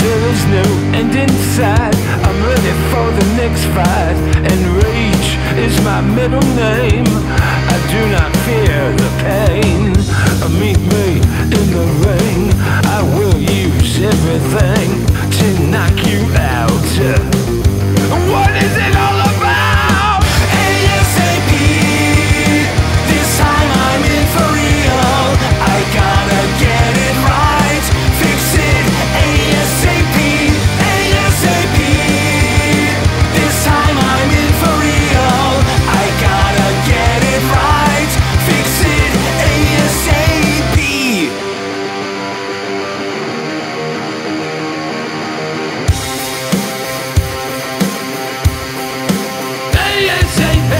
There is no end inside. I'm ready for the next fight. And rage is my middle name. I do not fear the pain. Say y